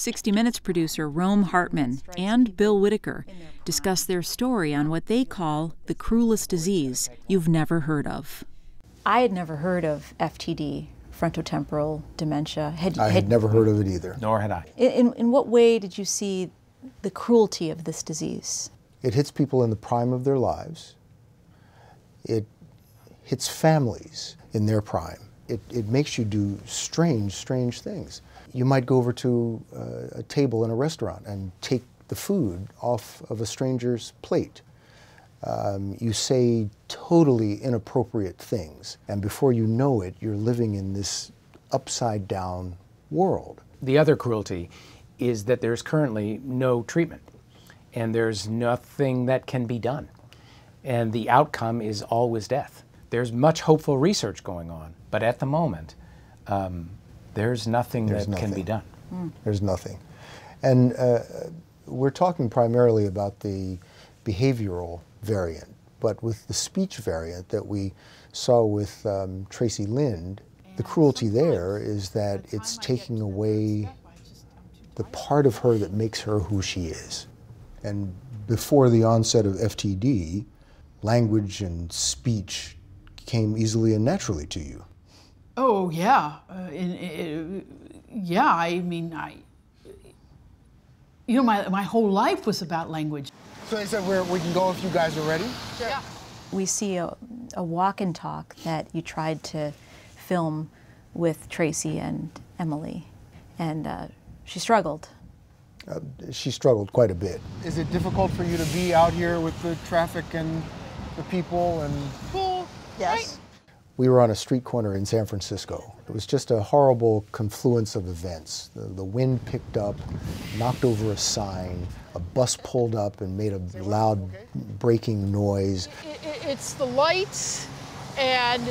60 Minutes producer Rome Hartman and Bill Whitaker discuss their story on what they call the cruelest disease you've never heard of. I had never heard of FTD, frontotemporal dementia. Had, I had, had never heard of it either. Nor had I. In, in what way did you see the cruelty of this disease? It hits people in the prime of their lives. It hits families in their prime. It, it makes you do strange, strange things. You might go over to uh, a table in a restaurant and take the food off of a stranger's plate. Um, you say totally inappropriate things, and before you know it, you're living in this upside down world. The other cruelty is that there's currently no treatment, and there's nothing that can be done, and the outcome is always death. There's much hopeful research going on, but at the moment, um, there's nothing there's that nothing. can be done. Mm. There's nothing. And uh, we're talking primarily about the behavioral variant, but with the speech variant that we saw with um, Tracy Lind, the cruelty there is that it's taking away the part of her that makes her who she is. And before the onset of FTD, language and speech came easily and naturally to you. Oh yeah, uh, in, in, yeah. I mean, I, you know, my my whole life was about language. So they said we we can go if you guys are ready. Sure. Yeah. We see a, a walk and talk that you tried to film with Tracy and Emily, and uh, she struggled. Uh, she struggled quite a bit. Is it difficult for you to be out here with the traffic and the people and? Cool. Yes. Right? We were on a street corner in San Francisco. It was just a horrible confluence of events. The, the wind picked up, knocked over a sign, a bus pulled up and made a loud braking noise. It, it, it's the lights and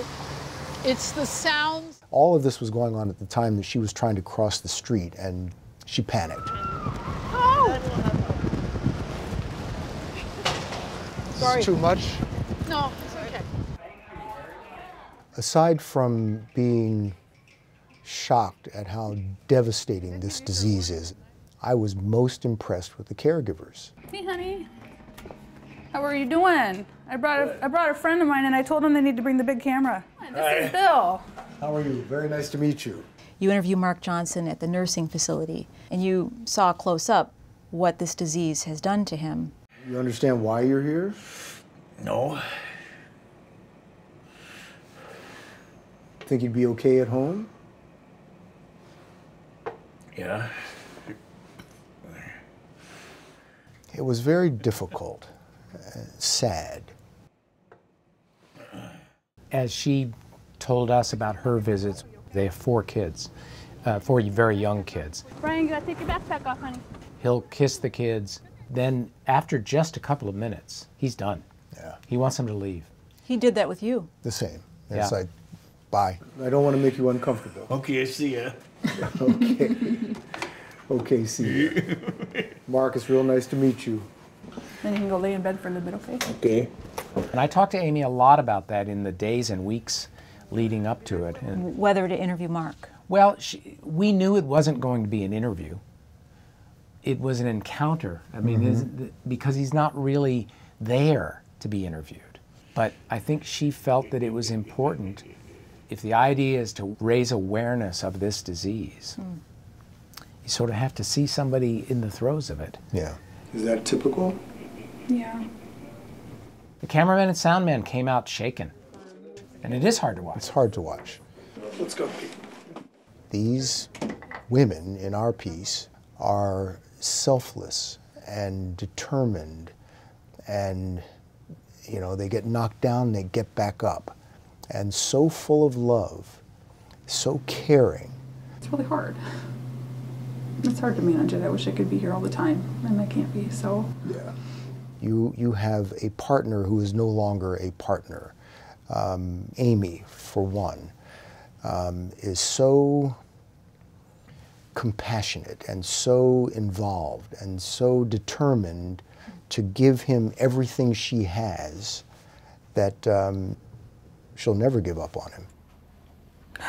it's the sounds. All of this was going on at the time that she was trying to cross the street and she panicked. Oh! Sorry. It's too much? No, aside from being shocked at how devastating this disease is, I was most impressed with the caregivers. Hey, honey. How are you doing? I brought a, I brought a friend of mine and I told him they need to bring the big camera. This Hi. is Bill. How are you? Very nice to meet you. You interview Mark Johnson at the nursing facility and you saw close up what this disease has done to him. You understand why you're here? No. Think you'd be okay at home? Yeah. It was very difficult, uh, sad. As she told us about her visits, they have four kids, uh, four very young kids. Brian, you gotta take your backpack off, honey. He'll kiss the kids. Then, after just a couple of minutes, he's done. Yeah. He wants them to leave. He did that with you. The same. It's yeah. like Bye. I don't want to make you uncomfortable. Okay, see ya. okay. Okay, see ya. Mark, it's real nice to meet you. Then you can go lay in bed for a little bit, okay? Okay. And I talked to Amy a lot about that in the days and weeks leading up to it. And Whether to interview Mark. Well, she, we knew it wasn't going to be an interview. It was an encounter. I mean, mm-hmm. because he's not really there to be interviewed. But I think she felt that it was important if the idea is to raise awareness of this disease, mm. you sort of have to see somebody in the throes of it. Yeah. Is that typical? Yeah. The cameraman and soundman came out shaken. And it is hard to watch. It's hard to watch. Let's go. These women in our piece are selfless and determined and you know they get knocked down they get back up and so full of love, so caring. It's really hard. It's hard to manage it. I wish I could be here all the time, and I can't be, so. Yeah. You, you have a partner who is no longer a partner. Um, Amy, for one, um, is so compassionate and so involved and so determined to give him everything she has that um, She'll never give up on him.